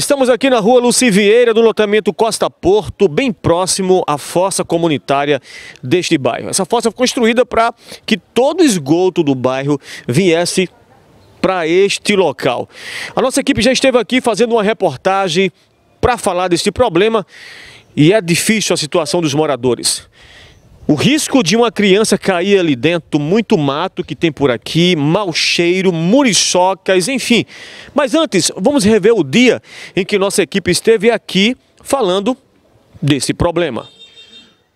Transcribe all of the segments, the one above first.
Estamos aqui na rua Lucivieira, do lotamento Costa Porto, bem próximo à fossa comunitária deste bairro. Essa fossa foi construída para que todo esgoto do bairro viesse para este local. A nossa equipe já esteve aqui fazendo uma reportagem para falar deste problema e é difícil a situação dos moradores. O risco de uma criança cair ali dentro, muito mato que tem por aqui, mau cheiro, muriçocas, enfim. Mas antes, vamos rever o dia em que nossa equipe esteve aqui falando desse problema.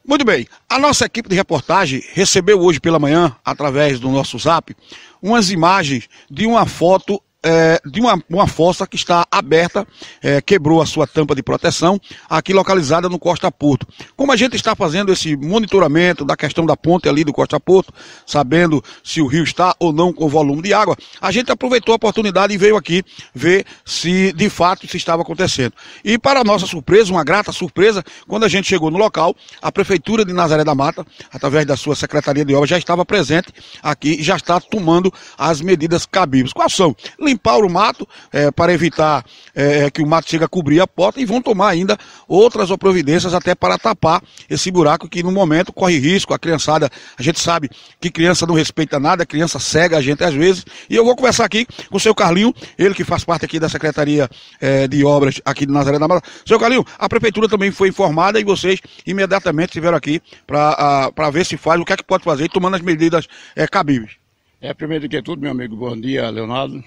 Muito bem, a nossa equipe de reportagem recebeu hoje pela manhã, através do nosso zap, umas imagens de uma foto é, de uma, uma fossa que está aberta, é, quebrou a sua tampa de proteção, aqui localizada no Costa Porto. Como a gente está fazendo esse monitoramento da questão da ponte ali do Costa Porto, sabendo se o rio está ou não com volume de água, a gente aproveitou a oportunidade e veio aqui ver se de fato isso estava acontecendo. E para nossa surpresa, uma grata surpresa, quando a gente chegou no local, a Prefeitura de Nazaré da Mata, através da sua Secretaria de Obras, já estava presente aqui e já está tomando as medidas cabíveis. Quais são? O mato é, para evitar é, que o mato chegue a cobrir a porta e vão tomar ainda outras providências até para tapar esse buraco que no momento corre risco. A criançada, a gente sabe que criança não respeita nada, criança cega a gente às vezes. E eu vou conversar aqui com o seu Carlinho, ele que faz parte aqui da Secretaria é, de Obras aqui de Nazaré da Mata. Seu Carlinho, a prefeitura também foi informada e vocês imediatamente estiveram aqui para ver se faz, o que é que pode fazer, tomando as medidas é, cabíveis. É, primeiro que tudo, meu amigo, bom dia, Leonardo.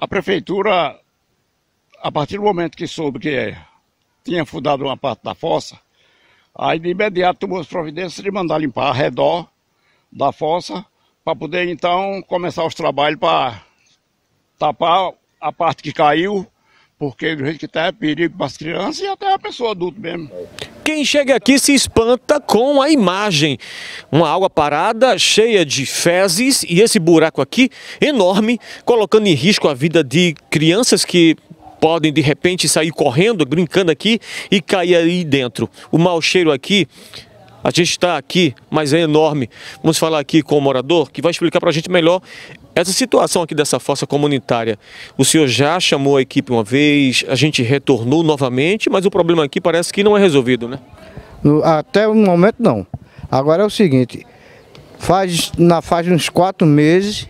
A prefeitura, a partir do momento que soube que tinha fundado uma parte da fossa, aí de imediato tomou as providências de mandar limpar ao redor da fossa para poder então começar os trabalhos para tapar a parte que caiu porque do jeito que está é perigo para as crianças e até a pessoa adulta mesmo. Quem chega aqui se espanta com a imagem. Uma água parada, cheia de fezes e esse buraco aqui enorme, colocando em risco a vida de crianças que podem de repente sair correndo, brincando aqui e cair aí dentro. O mau cheiro aqui a gente está aqui, mas é enorme. Vamos falar aqui com o morador que vai explicar para a gente melhor essa situação aqui dessa fossa comunitária. O senhor já chamou a equipe uma vez, a gente retornou novamente, mas o problema aqui parece que não é resolvido, né? Até o momento não. Agora é o seguinte, faz, na, faz uns quatro meses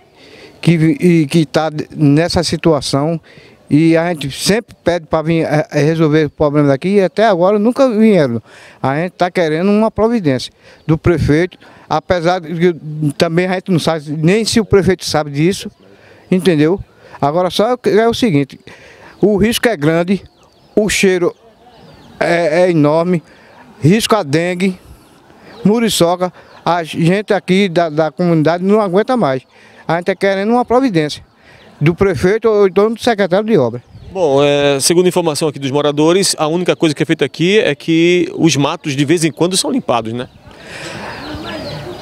que está nessa situação e a gente sempre pede para vir é, é, resolver o problema daqui e até agora nunca vieram. A gente está querendo uma providência do prefeito, apesar de também a gente não sabe nem se o prefeito sabe disso, entendeu? Agora só é o seguinte, o risco é grande, o cheiro é, é enorme, risco a dengue, muriçoca, a gente aqui da, da comunidade não aguenta mais. A gente está querendo uma providência do prefeito ou então do secretário de obra. Bom, é, segundo informação aqui dos moradores, a única coisa que é feita aqui é que os matos de vez em quando são limpados, né?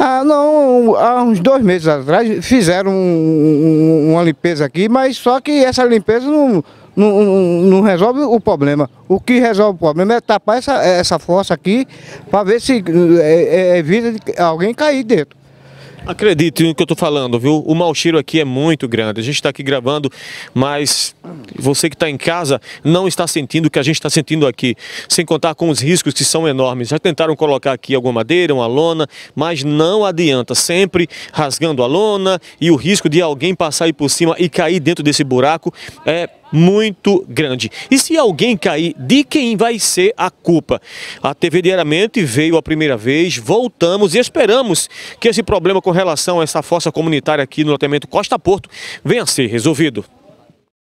Ah, não, há uns dois meses atrás fizeram um, um, uma limpeza aqui, mas só que essa limpeza não, não, não, resolve o problema. O que resolve o problema é tapar essa, essa fossa aqui para ver se é, é, evita alguém cair dentro. Acredite no que eu estou falando, viu? O mau cheiro aqui é muito grande. A gente está aqui gravando, mas você que está em casa não está sentindo o que a gente está sentindo aqui. Sem contar com os riscos que são enormes. Já tentaram colocar aqui alguma madeira, uma lona, mas não adianta. Sempre rasgando a lona e o risco de alguém passar aí por cima e cair dentro desse buraco é muito grande. E se alguém cair, de quem vai ser a culpa? A TV Diariamente veio a primeira vez, voltamos e esperamos que esse problema com relação a essa fossa comunitária aqui no loteamento Costa Porto venha a ser resolvido.